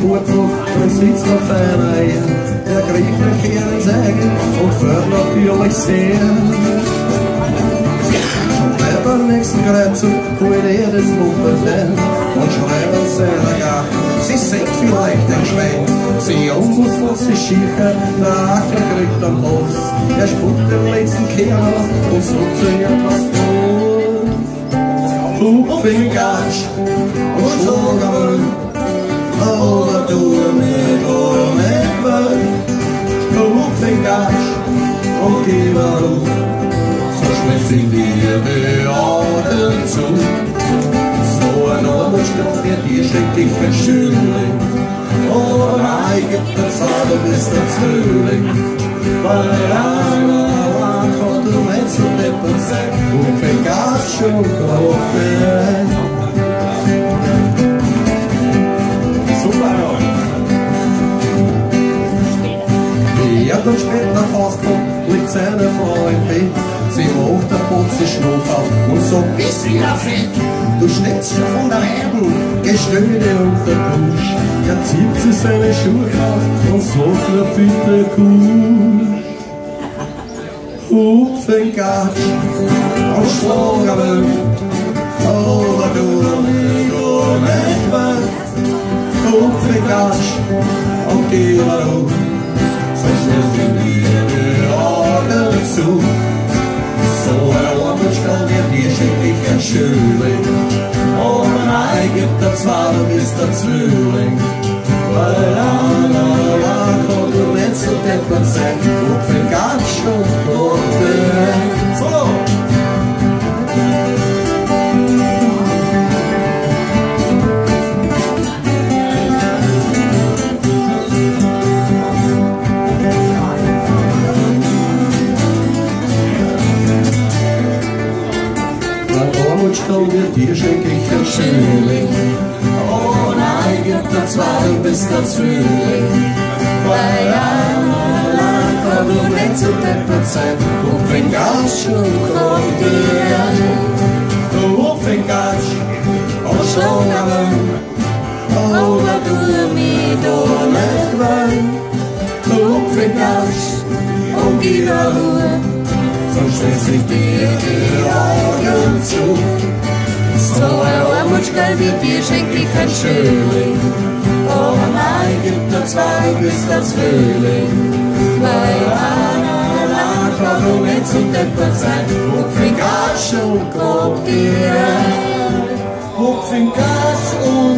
Vortrag, dann sitzt auf einer Ehe. Der kriegt einen Kern Säge und fährt natürlich sehr. Und bei der nächsten Kreuzung holt er das Mutterlein und schreit an seiner Gache. Sie sieht vielleicht ein Schwein, sie umgeht von sich schicher, der Acker kriegt am Boss. Er spuckt den letzten Kern aus und sagt zu ihr was Hupfingatsch und Ahola tua me come vai Como fengas o que vau So schmeckt sie dir beorden zu So ein Oberstoff wird dir schickt dich für Schüling Oh, rei gibt der Weil rei na la la Chotu metzel deppen Sek Und fengas Ja, dann später fast kommt, liegt seine Frau im Bett. Sie macht der Putze Schnupf auf und sagt, bist wieder fett. Du schon von der Erden, Gestöhne unter Dusch. Er zieht sich seine Schuhe auf und sagt mir bitte Kusch. Hupfengatsch und Schlagermüll, aber du nicht, mehr. Hupfengatsch und Geberl, sonst müssen Schüling. Oh nein, gibt der zwei, du bist der Zwilling. Weil einer kann du nicht so deppert sein, Armutstall wird dir schenk ich ein Schüling. Oh nein, gibt der zwei, du bist der Zwilling. Weil einer kann du nicht so deppert sein, und wenn ganz schön kommt dir. Du Hupfengatsch, und Schlagermann, aber du mich da nicht wollen. Du Hupfengatsch, und gib mir Ruhe sonst schließ ich dir die Augen zu schnell wie dir schenkt ich kein Schönling. Oh mein, gibt nur zwei bis das Frühling. Bei Anna lang warum jetzt und der Kurz sein, Hupfing Asch und Kopier. Hupfing Asch und